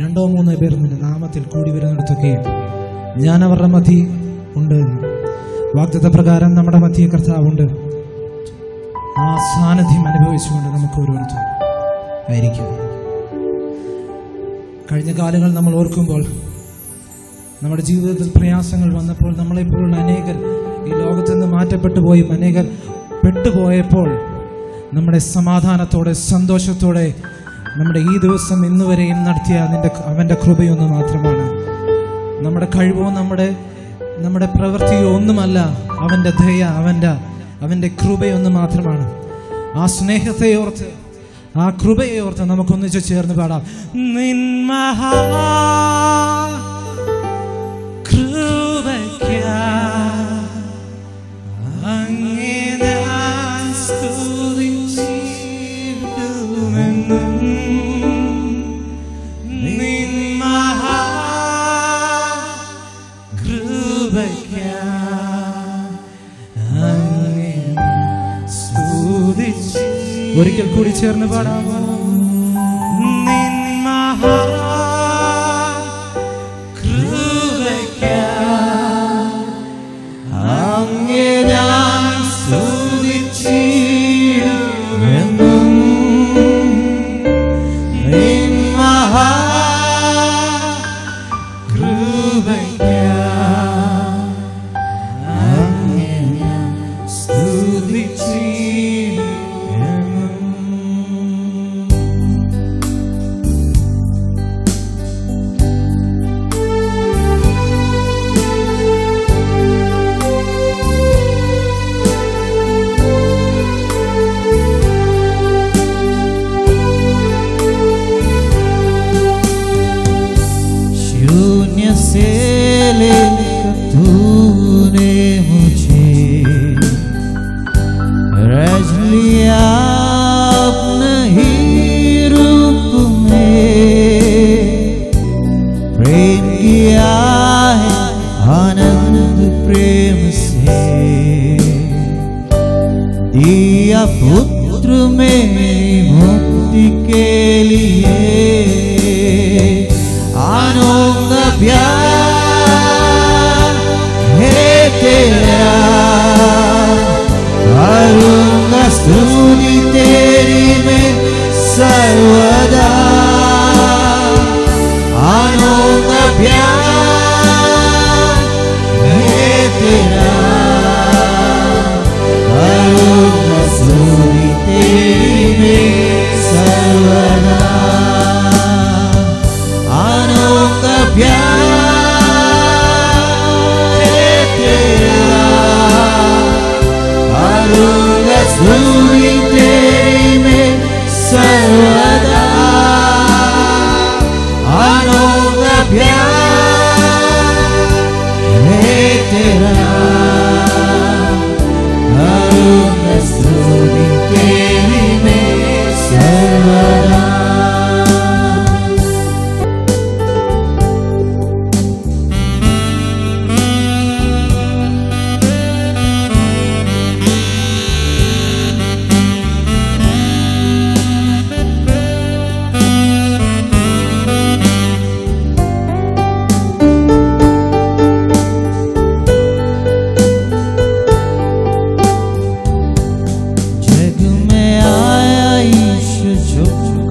രണ്ടോ മൂന്നോ പേർ നിന്റെ നാമത്തിൽ കൂടി വരുന്നിടത്തൊക്കെ ഞാൻ അവരുടെ മതി ഉണ്ട്. വാഗ്ദത്ത പ്രകാരം നമ്മുടെ മധ്യ കർത്താവുണ്ട് ആ സാന്നിധ്യം അനുഭവിച്ചുകൊണ്ട് നമുക്ക് ഓരോരുത്തരും ആയിരിക്കും. കഴിഞ്ഞ കാലങ്ങൾ നമ്മൾ ഓർക്കുമ്പോൾ നമ്മുടെ ജീവിതത്തിൽ പ്രയാസങ്ങൾ വന്നപ്പോൾ നമ്മളെപ്പോലുള്ള അനേകർ ഈ ലോകത്ത് നിന്ന് മാറ്റപ്പെട്ടു പോയി. അനേകർ പെട്ടുപോയപ്പോൾ നമ്മുടെ സമാധാനത്തോടെ സന്തോഷത്തോടെ നമ്മുടെ ഈ ദിവസം ഇന്ന് വരെയും നടത്തിയ നിന്റെ അവന്റെ കൃപയൊന്നു മാത്രമാണ്. നമ്മുടെ കഴിവോ നമ്മുടെ നമ്മുടെ പ്രവൃത്തിയോ ഒന്നുമല്ല അവന്റെ ദയ അവന്റെ അവന്റെ കൃപയൊന്നു മാത്രമാണ്. ആ സ്നേഹത്തെ ഓർത്ത് ആ കൃപയെ ഓർത്ത് നമുക്കൊന്നിച്ച് ചേർന്ന് പാടാം. നിൻ ഒരിക്കൽ കൂടി ചേർന്ന് പാടാമോ दिया पुत्र में मुक्ति के लिए। आनंद प्यार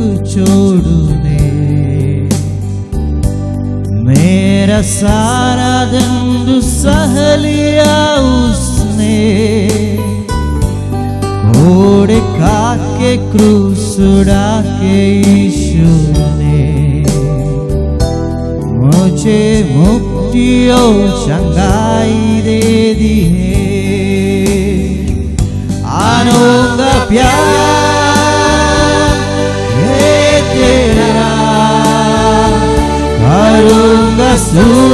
झुक छोड़ने। मेरा सारा दंड सह लिया उसने। घोड़े खा के, क्रूस उड़ा के ईशु ने। मुझे मुक्ति और चंगाई दे दी है। आनंद प्यार No.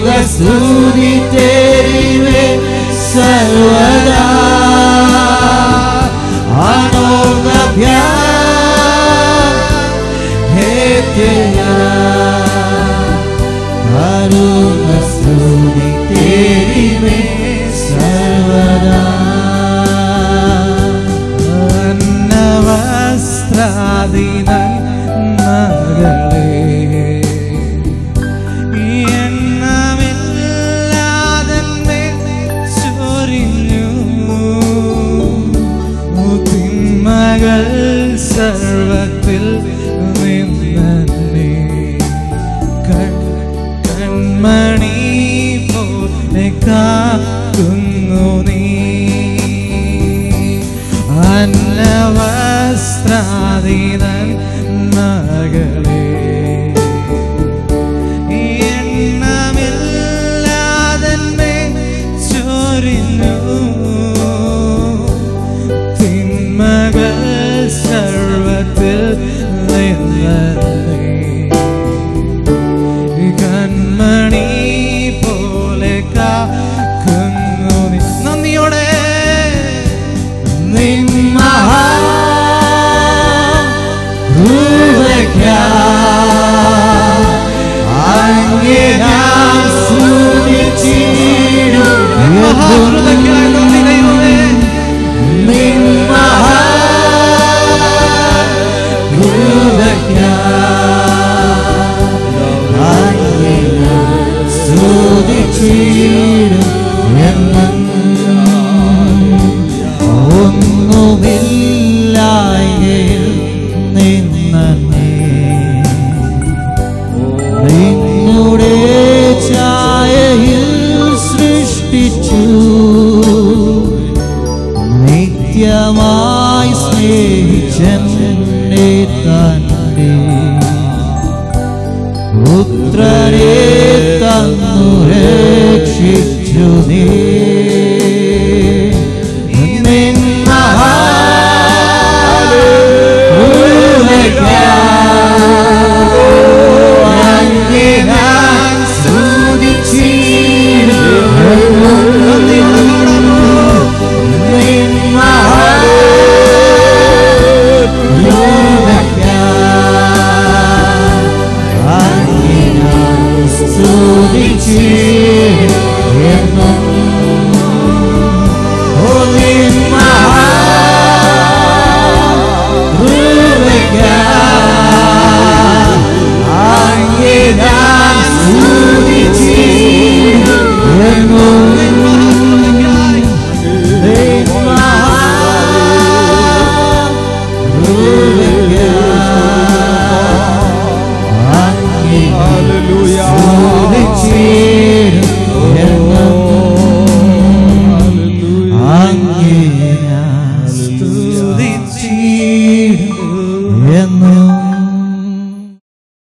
が過ぎて and